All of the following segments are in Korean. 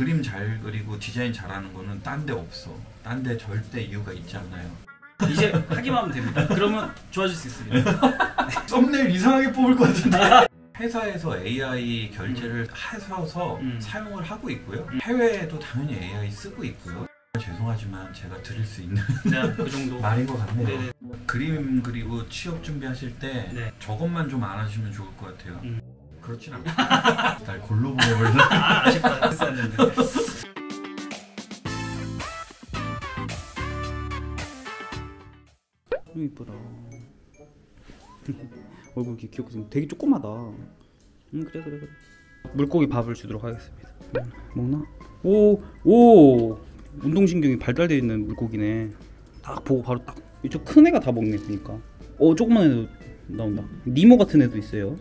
그림 잘 그리고 디자인 잘하는 거는 딴 데 없어. 딴 데 절대 이유가 있지 않아요. 이제 하기만 하면 됩니다. 그러면 좋아질 수 있습니다. 썸네일 이상하게 뽑을 것 같은데. 회사에서 AI 결제를 하셔서 음. 사용을 하고 있고요. 음. 해외에도 당연히 AI 쓰고 있고요. 죄송하지만 제가 드릴 수 있는 그냥 그 정도. 말인 것 같네요. 네네. 그림 그리고 취업 준비하실 때 네. 저것만 좀 안 하시면 좋을 것 같아요. 음. 그렇진 않고 날 골로 보내버리나? 아, 아쉽다. 했었는데. 너무 이쁘다. 얼굴 이렇게 귀엽고 되게 조그마다. 음 그래 그래 그래. 물고기 밥을 주도록 하겠습니다. 음, 먹나? 오, 오, 운동신경이 발달되어 있는 물고기네. 딱 보고 바로 딱 이쪽 큰 애가 다 먹네 그러니까. 어 조그만 애도 나온다. 니모 같은 애도 있어요.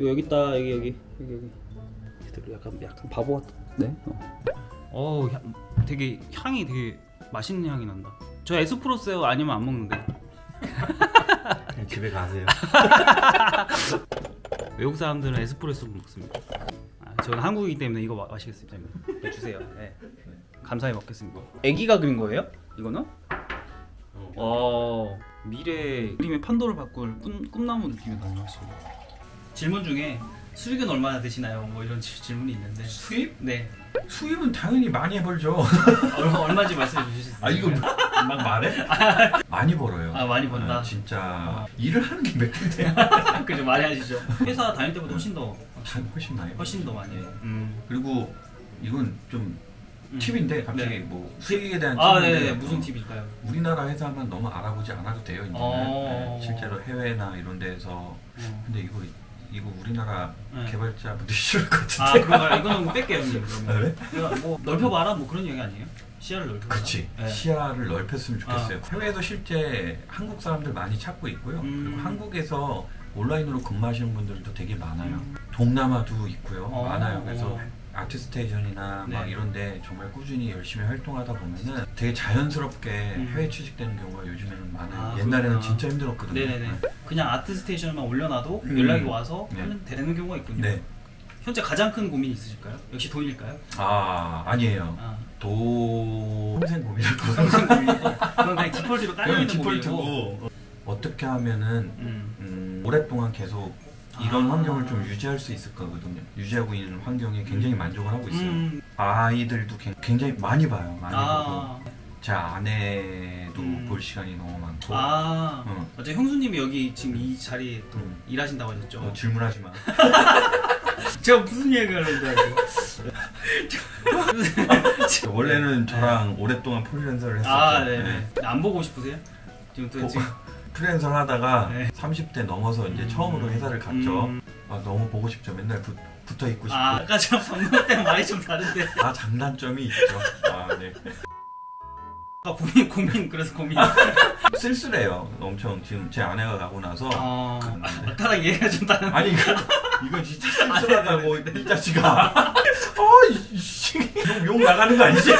이거 여기 있다 여기 여기 여기 여기. 얘들 약간 약간 바보 같네. 어. 어, 향, 되게 향이 되게 맛있는 향이 난다. 저 에스프레소 아니면 안 먹는데. 그냥 집에 가세요. 외국 사람들은 에스프레소 먹습니다. 아, 저는 한국이기 때문에 이거 마, 마시겠습니다. 네, 주세요. 네. 감사히 먹겠습니다. 애기가 그린 거예요? 이거는? 어, 미래 그림의 판도를 바꿀 꿈, 꿈나무 느낌이 나요. 확실히. 질문 중에 수익은 얼마나 되시나요? 뭐 이런 지- 질문이 있는데. 수입? 네. 수입은 당연히 많이 벌죠. 얼마, 얼마인지 말씀해 주실 수 있어요? 아 이거 막 말해? 많이 벌어요. 아, 많이 번다. 아, 진짜 일을 하는 게 몇 개인데 그죠 많이 하시죠. 회사 다닐 때보다 훨씬 더 훨씬 많이. 훨씬 더 많이. 음. 그리고 이건 좀 음. 팁인데 갑자기 네. 뭐 수익에 대한 아, 팁인데 네, 무슨 어, 팁일까요? 우리나라 회사만 너무 알아보지 않아도 돼요 이제는 어. 네, 실제로 해외나 이런 데서 어. 근데 이거 이거 우리나라 네. 개발자분들이 싫을 것 아, 같은데 그런가요? 이거는 뭐 뺄게요, 형님. 아. 그래? 뭐 넓혀봐라, 뭐 그런 얘기 아니에요? 시야를 넓혀봐라. 그치 네. 시야를 넓혔으면 좋겠어요 해외에도 실제 한국 사람들 많이 찾고 있고요 음. 그리고 한국에서 온라인으로 근무하시는 분들도 되게 많아요 음. 동남아도 있고요 어, 많아요 그래서 어. 아트스테이션이나 막 네. 이런데 정말 꾸준히 열심히 활동하다 보면은 되게 자연스럽게 음. 해외 취직되는 경우가 요즘에는 많아요. 아, 옛날에는 그렇구나. 진짜 힘들었거든요. 네네네. 그냥 아트 스테이션만 올려놔도 음. 연락이 와서 네. 하면 되는 경우가 있군요. 네. 현재 가장 큰 고민 있으실까요? 역시 돈일까요? 아 아니에요. 아, 도 평생 고민할 거. 평생 고민이고 그건 그냥 디폴트로 깔려 있는 고민이고. 어떻게 하면은 음. 음, 오랫동안 계속 이런 아. 환경을 좀 유지할 수 있을 거거든요. 유지하고 있는 환경에 굉장히 만족을 하고 있어요. 음. 아이들도 굉- 굉장히 많이 봐요. 많이 보고 아, 제 아내도 음. 볼 시간이 너무 많고. 아, 응. 어제 형수님이 여기 지금 이 자리에 또 음. 일하신다고 하셨죠? 어, 질문하지 마. 제가 무슨 얘기를 하는 줄. 원래는 저랑 오랫동안 프리랜서를 했었죠. 아, 네네. 네. 안 보고 싶으세요? 지금 또 보- 지금. 프리랜서를 하다가 네. 30대 넘어서 이제 음. 처음으로 회사를 갔죠. 음. 아, 너무 보고 싶죠. 맨날 붙, 붙어 있고 싶고. 아, 아까 저 방금 때랑 말이 좀 다른데. 다 장단점이 있죠. 아, 네. 아, 고민, 고민, 그래서 고민. 쓸쓸해요. 엄청 지금 제 아내가 가고 나서 어, 그- 아, 아까랑 얘기가 좀 다른. 아니 이거 이거 진짜 아, 쓸쓸하다고 이 자식아. 어 이 씨 욕, 욕 나가는 거 아니지?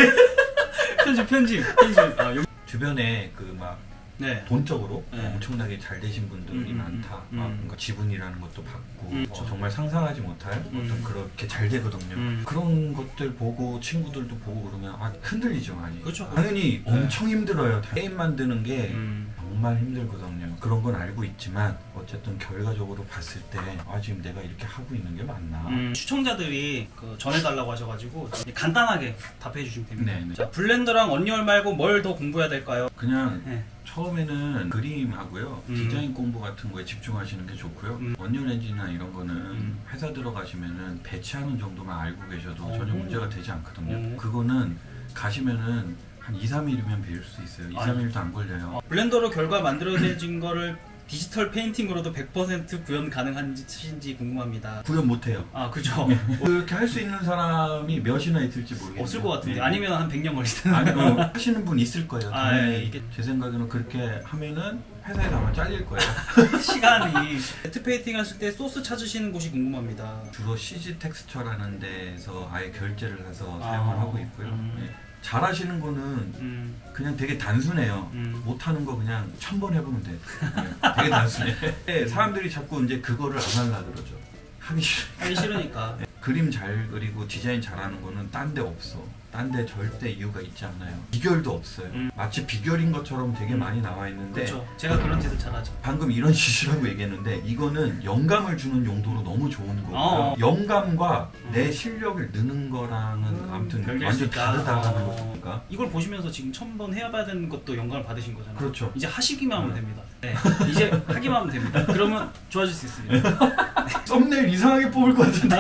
편집, 편집, 편집. 아, 요... 주변에 그 막 네. 돈적으로 네. 엄청나게 잘 되신 분들이 음, 음, 많다. 음, 막 음. 뭔가 지분이라는 것도 받고 음, 어, 저- 정말 상상하지 못할 음. 어떤 그렇게 잘 되거든요. 음. 그런 것들 보고 친구들도 보고 그러면 아, 흔들리죠 많이. 그렇죠. 당연히 네. 엄청 힘들어요. 게임 만드는 게 음. 정말 힘들거든요. 그런 건 알고 있지만 어쨌든 결과적으로 봤을 때 아 지금 내가 이렇게 하고 있는 게 맞나? 음, 시청자들이 그 전해달라고 하셔가지고 간단하게 답해 주시면 됩니다. 네, 네. 자, 블렌더랑 언리얼 말고 뭘 더 공부해야 될까요? 그냥 네. 처음에는 그림하고요 음. 디자인 공부 같은 거에 집중하시는 게 좋고요 음. Unreal 엔진이나 이런 거는 음. 회사 들어가시면은 배치하는 정도만 알고 계셔도 어. 전혀 문제가 되지 않거든요 어. 그거는 가시면은 한 2, 3일이면 배울 수 있어요 2, 아니. 3일도 안 걸려요 어, Blender로 결과 만들어진 거를 디지털 페인팅으로도 100% 구현 가능한지 궁금합니다. 구현 못해요 아, 그죠. 그렇게 할 수 있는 사람이 몇이나 있을지 모르겠어요 없을 것 같은데. 네. 아니면 한 100년 걸리든. 아니, 어, 하시는 분 있을 거예요 아, 예, 이게- 제 생각에는 그렇게 하면은 회사에서 아마 잘릴 거예요 시간이 matte painting 하실 때 소스 찾으시는 곳이 궁금합니다. 주로 CG 텍스처라는 데서 아예 결제를 해서 아, 사용을 하고 있고요. 음. 네. 잘하시는 거는 음, 그냥 되게 단순해요. 음. 못하는 거 그냥 천 번 해보면 돼. 네, 되게 단순해. 네, 사람들이 자꾸 이제 그거를 안 하려 그러죠. 하기 싫어. 하기 싫으니까. 그림 잘 그리고 디자인 잘하는 거는 딴 데 없어. 딴 데 절대 이유가 있지 않아요. 비결도 없어요. 음. 마치 비결인 것처럼 되게 음. 많이 나와 있는데 그렇죠. 제가 그런 짓을 잘하죠. 방금 이런 짓이라고 얘기했는데 이거는 영감을 주는 용도로 너무 좋은 거고요. 어. 영감과 음. 내 실력을 느는 거랑은 음, 아무튼 완전. 다르다는 어. 거니까. 이걸 보시면서 지금 천번 해야 되는 것도 영감을 받으신 거잖아요. 그렇죠. 이제 하시기만 하면 음. 됩니다. 네. 이제 하기만 하면 됩니다. 그러면 좋아질 수 있습니다. 썸네일 이상하게 뽑을 것 같은데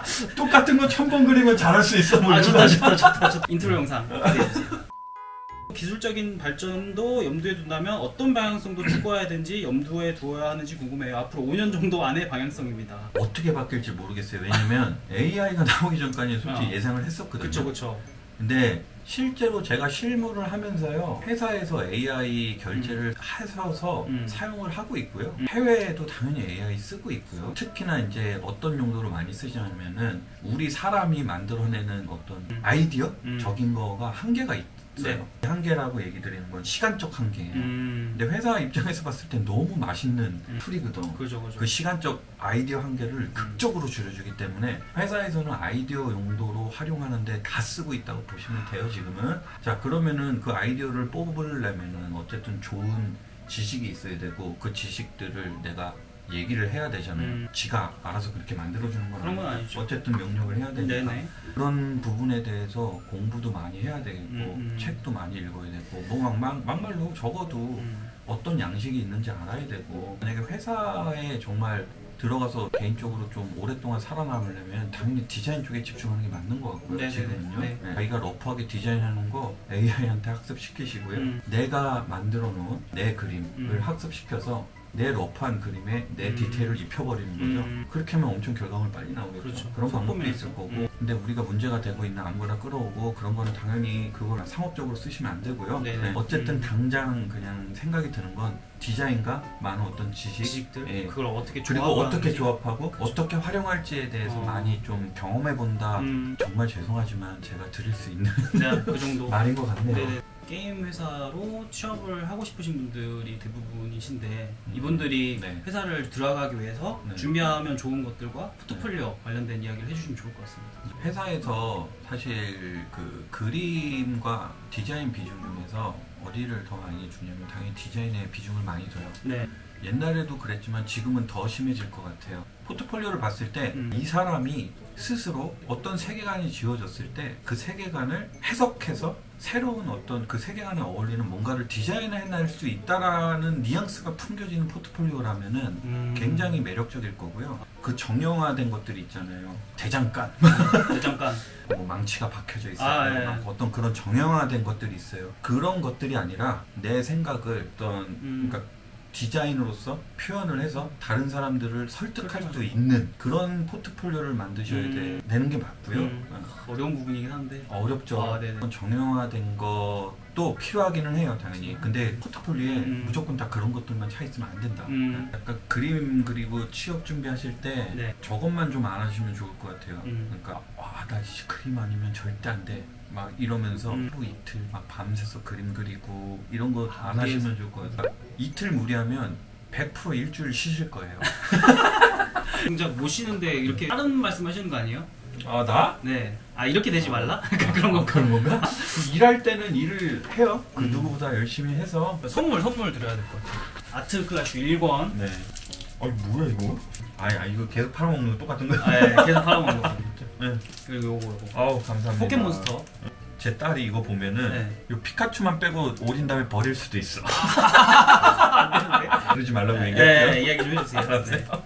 똑같은 거 천 번 그리면 잘할 수 있어 뭐 아 좋다 거 좋다 좋다 좋다. 인트로 영상. 기술적인 발전도 염두에 둔다면 어떤 방향성도 추구해야 되는지 염두에 두어야 하는지 궁금해요. 앞으로 5년 정도 안의 방향성입니다. 어떻게 바뀔지 모르겠어요. 왜냐면 AI가 나오기 전까지 솔직히 어. 예상을 했었거든요. 그쵸 그쵸. 근데 실제로 제가 실무를 하면서요 회사에서 AI 결제를 하셔서 음. 사용을 하고 있고요 음. 해외에도 당연히 AI 쓰고 있고요 특히나 이제 어떤 용도로 많이 쓰냐면은 우리 사람이 만들어내는 어떤 음. 아이디어 적인 거가 한계가 있어요 네. 한계라고 얘기 드리는 건 시간적 한계예요 음. 근데 회사 입장에서 봤을 때 너무 맛있는 음. 툴이거든 그죠 그죠. 그 시간적 아이디어 한계를 극적으로 줄여주기 때문에 회사에서는 아이디어 용도로 활용하는데 다 쓰고 있다고 보시면 돼요 지금은 자 그러면은 그 아이디어를 뽑으려면은 어쨌든 좋은 지식이 있어야 되고 그 지식들을 내가 얘기를 해야 되잖아요 음. 지가 알아서 그렇게 만들어주는 건 그런 건 아니죠. 어쨌든 명령을 해야 되니까 네네. 그런 부분에 대해서 공부도 많이 해야 되겠고 음, 음. 책도 많이 읽어야 되고 뭐 막, 막, 막말로 적어도 음. 어떤 양식이 있는지 알아야 되고 만약에 회사에 정말 들어가서 개인적으로 좀 오랫동안 살아남으려면 당연히 디자인 쪽에 집중하는 게 맞는 것 같고요 네네네. 지금은요 네. 네. 자기가 러프하게 디자인하는 거 AI한테 학습시키시고요 음. 내가 만들어 놓은 내 그림을 음. 학습시켜서 내 러프한 그림에 내 음. 디테일을 입혀버리는 거죠 음. 그렇게 하면 엄청 결과물 빨리 나오겠죠 그렇죠. 그런 방법도 속보면서. 있을 거고 음. 근데 우리가 문제가 되고 있는 아무거나 끌어오고 그런 거는 당연히 그걸 상업적으로 쓰시면 안 되고요 네네. 네, 어쨌든 음. 당장 그냥 생각이 드는 건 디자인과 많은 어떤 지식, 지식들 예. 그걸 어떻게 그리고. 어떻게 조합하고 어떻게 활용할지에 대해서 어. 많이 좀 경험해 본다. 음. 정말 죄송하지만 제가 드릴 수 있는 네, 그 정도. 말인 것 같네요. 네네. 게임 회사로 취업을 하고 싶으신 분들이 대부분이신데 음. 이분들이 네. 회사를 들어가기 위해서 네. 준비하면 좋은 것들과 포트폴리오 관련된 이야기를 해주시면 좋을 것 같습니다. 회사에서 사실 그 그림과 디자인 비중 중에서 어디를 더 많이 주냐면 당연히 디자인에 비중을 많이 둬요. 네. 옛날에도 그랬지만 지금은 더 심해질 것 같아요. 포트폴리오를 봤을 때이 음. 사람이 스스로 어떤 세계관이 지어졌을 때 그 세계관을 해석해서 새로운 어떤 그 세계관에 어울리는 뭔가를 디자인해낼 수 있다라는 뉘앙스가 풍겨지는 포트폴리오라면은 음. 굉장히 매력적일 거고요. 그 정형화된 것들이 있잖아요. 대장간, 잠깐. 뭐 망치가 박혀져 있어요. 아, 예. 막 어떤 그런 정형화된 것들이 있어요. 그런 것들이 아니라 내 생각을 어떤 음. 그러니까 디자인으로서 표현을 해서 다른 사람들을 설득할 그렇죠. 수 있는 그런 포트폴리오를 만드셔야 음. 돼, 되는 게 맞고요. 음. 어려운 부분이긴 한데. 어렵죠. 아. 정형화된 것 도 필요하기는 해요, 당연히. 근데 포트폴리오에 음. 무조건 다 그런 것들만 차 있으면 안 된다. 음. 약간 그림 그리고 취업 준비하실 때 네. 저것만 좀 안 하시면 좋을 것 같아요. 음. 그러니까 와, 나 진짜 그림 아니면 절대 안 돼. 막 이러면서 음. 하루 이틀 막 밤새서 그림 그리고 이런 거안 아, 하시면 좋을 것 같아요. 이틀 무리하면 100% 일주일 쉬실 거예요. 진짜 못 쉬는데 이렇게 다른 말씀 하시는 거 아니에요? 아 나? 네. 아 이렇게 되지 말라? 그런 거. 그런 건가? 일할 때는 일을 해요. 그 음. 누구보다 열심히 해서. 선물 선물 드려야 될 것 같아요. 아트 클래시 1권. 네. 아니 뭐야 이거? 아니, 아 이거 계속 팔아먹는 거 똑같은 거. 아, 예, 계속 팔아먹는 거. 네. 그리고 요거 요거. 아우 감사합니다. 포켓몬스터. 제 딸이 이거 보면은 네. 이 피카츄만 빼고 오린 다음에 버릴 수도 있어. 그러지 말라고 네, 얘기할게요. 네, 이야기 좀 해주세요. 알았어요.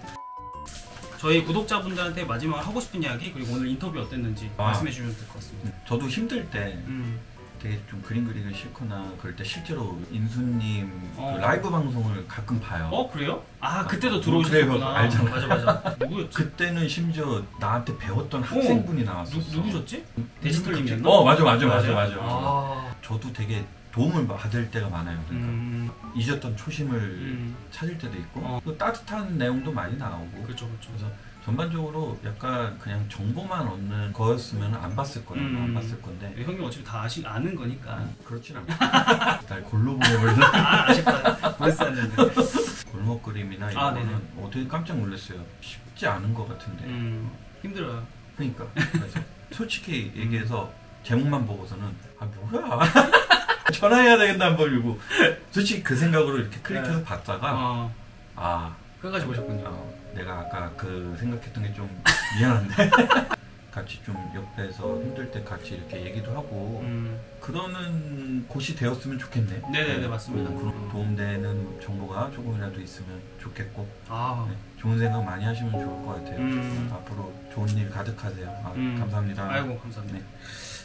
네. 저희 구독자분들한테 마지막으로 하고 싶은 이야기 그리고 오늘 인터뷰 어땠는지 아. 말씀해 주시면 될 것 같습니다. 저도 힘들 때 음, 되게 좀 그림 그리기 싫거나 그럴 때 실제로 인수님 어. 그 라이브 방송을 가끔 봐요. 어 그래요? 아 그때도 어, 들어오셨구나. 알잖아. 맞아 맞아. 누구였지? 그때는 심지어 나한테 배웠던 학생분이 나왔었어. 누, 누구셨지? 데지털님이었나? 어 맞아 맞아 맞아 맞아요? 맞아. 아, 저도 되게 도움을 받을 때가 많아요. 그러니까 음, 잊었던 초심을 음, 찾을 때도 있고 어. 또 따뜻한 내용도 많이 나오고 그렇죠 그렇죠. 그래서 전반적으로 약간 그냥 정보만 얻는 거였으면 안 봤을 거예요. 음. 안 봤을 건데 네, 형님 어차피 다 아시, 아는 거니까. 그렇진 않아. 날 골로 보내버려. 아 아쉽다. 보냈었는데. 골목 그림이나 이런 아, 거는 네네. 어, 되게 깜짝 놀랐어요. 쉽지 않은 것 같은데. 음, 힘들어요. 그러니까 그래서 솔직히 얘기해서 제목만 보고서는 아 뭐야 전화해야 되겠다 한번 이러고 솔직히 그 생각으로 이렇게 클릭해서 봤다가 어, 아 끝까지 보셨군요. 어, 내가 아까 그 생각했던 게 좀 미안한데 같이 좀 옆에서 힘들 때 같이 이렇게 얘기도 하고 음, 그러는 곳이 되었으면 좋겠네. 네네네, 맞습니다. 음, 그런 도움되는 정보가 조금이라도 있으면 좋겠고 아, 네, 좋은 생각 많이 하시면 좋을 것 같아요. 음. 앞으로 좋은 일 가득하세요. 아, 음. 감사합니다. 아이고 감사합니다. 네.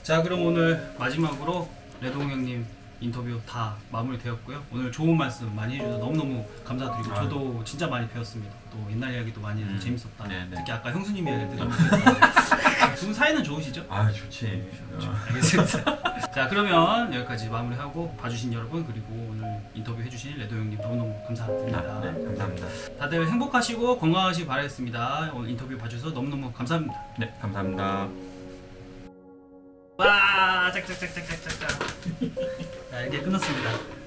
자 그럼 오늘 마지막으로 레동 형님 인터뷰 다 마무리되었고요. 오늘 좋은 말씀 많이 해주셔서 너무너무 감사드리고 아유. 저도 진짜 많이 배웠습니다. 또 옛날 이야기도 많이 해서 음. 재밌었다. 네, 네. 특히 아까 형수님 이야기 들으면 두분 사이는 좋으시죠? 아 좋지. 어. 알겠습니다. 자 그러면 여기까지 마무리하고 봐주신 여러분 그리고 오늘 인터뷰 해주신 레도 형님 너무너무 감사드립니다. 아, 네, 감사합니다. 다들 행복하시고 건강하시기 바라겠습니다. 오늘 인터뷰 봐주셔서 너무너무 감사합니다. 네, 감사합니다. 와 짝짝짝짝짝짝 자 이렇게 끝났습니다.